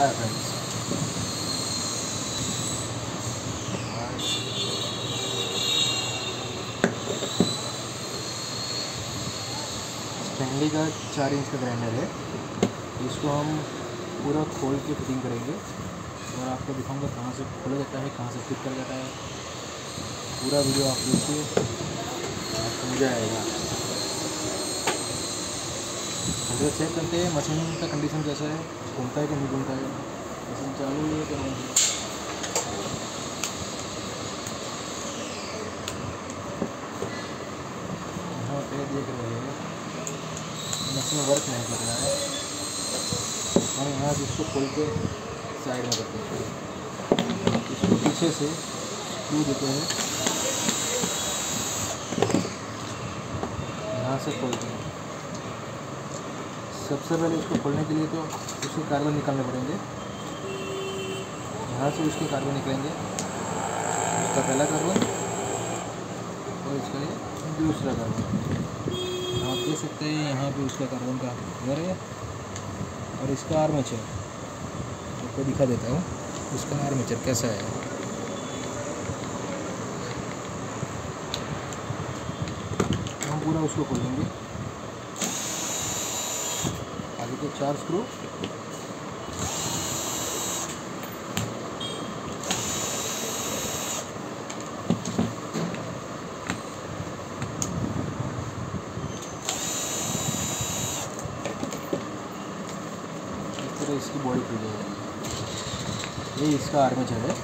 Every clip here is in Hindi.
हाय फ्रेंड्स स्टैंडी का चार इंच का ग्राइंडर है। इसको हम पूरा खोल के फिटिंग करेंगे। और आपको दिखाऊँगा कहाँ से खोला जाता है, कहाँ से फिट कर जाता है। पूरा वीडियो आप देखिए मज़ा आएगा। पहले चेक करते हैं, मशीन का कंडीशन कैसा है। घूमता है कि नहीं घूमता है? मशीन चालू है कि नहीं यहाँ पे देख रहे हैं। मशीन वर्क नहीं कर रहा है। और यहाँ से इसको खोल के साइड में करते हैं। इसको पीछे से स्क्रू देते हैं। यहाँ से खोलते हैं। सबसे पहले इसको खोलने के लिए तो उसके कार्बन निकालने पड़ेंगे। यहाँ से उसके कार्बन निकलेंगे। उसका पहला कार्बन और इसका ये दूसरा कार्बन। आप देख सकते हैं यहाँ पे उसका कार्बन का घर है और इसका आर्मेचर आपको दिखा देता हूँ उसका आर्मेचर कैसा है। हम पूरा उसको खोलेंगे। आगे के चार स्क्रू इसकी बॉडी खुल जाएगी। ये इसका आर्मेचर है।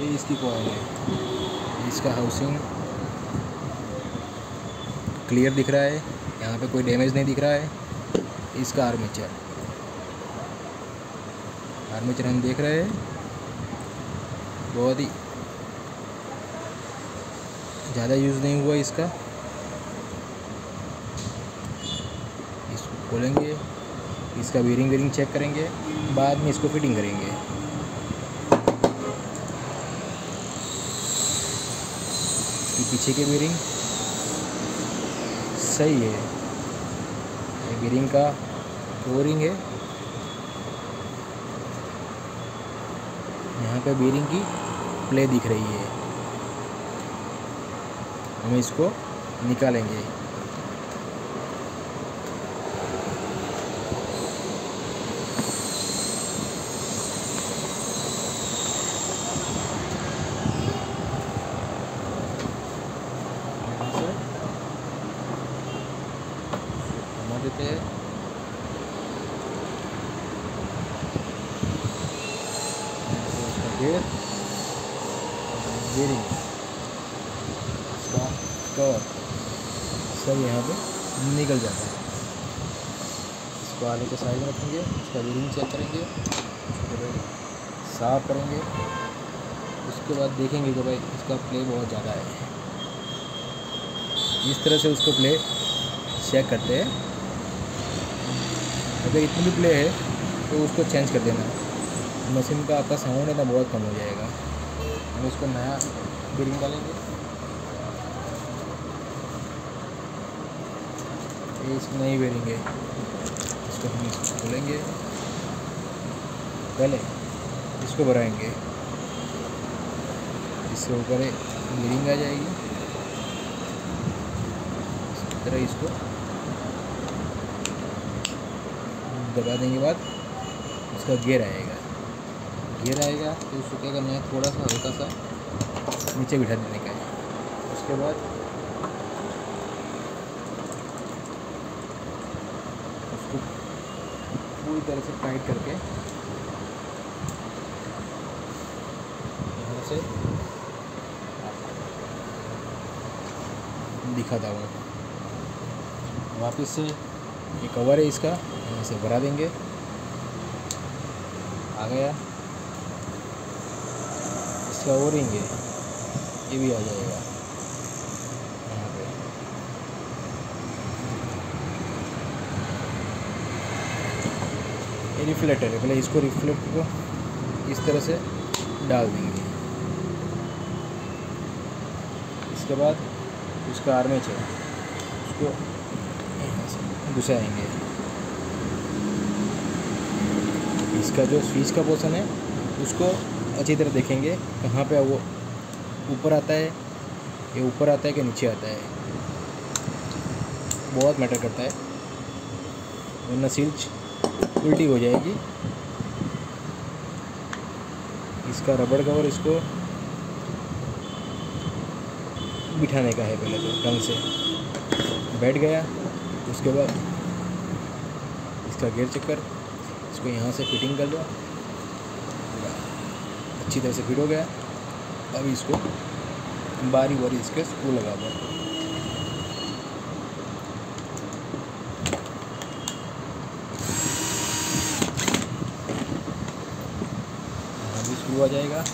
ये इसकी कॉयल है। इसका हाउसिंग क्लियर दिख रहा है। यहाँ पे कोई डैमेज नहीं दिख रहा है। इसका आर्मेचर आर्मेचर हम देख रहे हैं। बहुत ही ज़्यादा यूज़ नहीं हुआ इसका। इसको खोलेंगे। इसका बीरिंग वीरिंग चेक करेंगे। बाद में इसको फिटिंग करेंगे। इसकी पीछे के बीरिंग सही है। बीरिंग का ओरिंग है। यहाँ पे बीरिंग की प्ले दिख रही है। हम इसको निकालेंगे। देते हैं यहाँ से उसका गेयर बेरिंग इसका कवर सब यहाँ पे निकल जाता है। इसको आगे के साइड में रखेंगे, इसका बेरिंग चेक करेंगे साफ़ करेंगे। उसके बाद देखेंगे कि भाई इसका प्ले बहुत ज़्यादा है। इस तरह से उसको प्ले चेक करते हैं। अगर इतनी प्ले है तो उसको चेंज कर देना। मशीन का आपका साउंड है ना, बहुत कम हो जाएगा। हम इसको नया बिरिंग डालेंगे ये इसकी नई बेरिंग है। इसको हम इसको खोलेंगे। पहले इसको भराएँगे इसके ऊपर बिरिंग आ जाएगी। इस तरह इसको दबा देंगे बाद। उसका गियर आएगा। गियर रहेगा तो उसको क्या करना है थोड़ा सा हल्का सा नीचे बिठा देने का है। उसके बाद उसको पूरी तरह से टाइट करके यहाँ से दिखाता हूँ। वापस से ये कवर है इसका, यहाँ से भरा देंगे। आ गया। इसका ओरिंग है। ये भी आ जाएगा। यहाँ पे। ये रिफ्लेक्टर है। पहले इसको रिफ्लेक्ट को इस तरह से डाल देंगे। इसके बाद उसका आर्मेचर उसको घुसाएँगे। इसका जो स्विच का पोर्सन है, उसको अच्छी तरह देखेंगे कहाँ पे वो ऊपर आता है, ये ऊपर आता है कि नीचे आता है। बहुत मैटर करता है। वरना स्विच उल्टी हो जाएगी। इसका रबड़ कवर इसको बिठाने का है पहले तो ढंग से। बैठ गया, उसके बाद इसका गेयर चक्कर इसको यहाँ से फिटिंग कर दो। अच्छी तरह से फिट हो गया अब इसको बारी बारी इसके स्क्रू लगा दो। अभी स्क्रू आ जाएगा।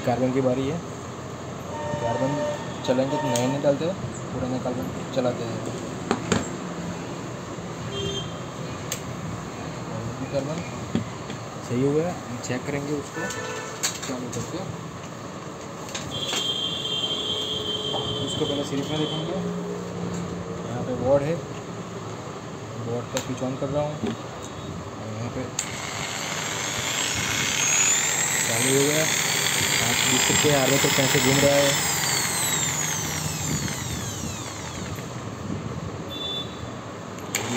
इसकी कार्बन की बारी है। कार्बन चलेंगे तो नए नहीं डालते, पुराने कार्बन चलाते हैं। कार्बन सही हो गया, हम चेक करेंगे उसको। चालू करके उसको? पहले सिर्फ़ में देखेंगे। यहाँ पे बोर्ड है। बोर्ड का स्विच ऑन कर रहा हूँ। यहाँ पे चालू हो गया। आप देख सकते हैं तो कैसे घूम रहा है?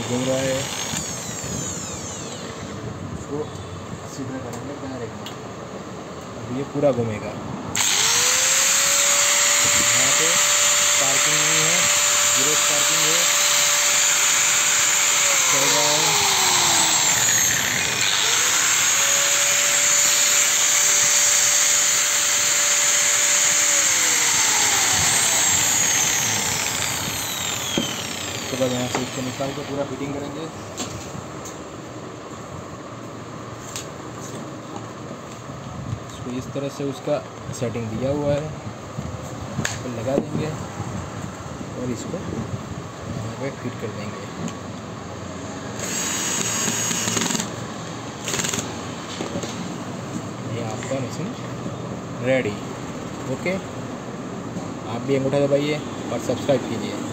घूम रहा है। इसको तरह करेंगे डायरेक्ट अब ये पूरा घूमेगा। यहाँ पे पार्किंग नहीं है ज़ीरो पार्किंग है चल रहा है उसके बाद यहाँ से इसको निकाल के पूरा फिटिंग करेंगे। इसको इस तरह से उसका सेटिंग दिया हुआ है। इसको लगा देंगे और इसको यहाँ पे फिट कर देंगे। ये आपका मशीन रेडी ओके आप भी अंगूठा दबाइए और सब्सक्राइब कीजिए।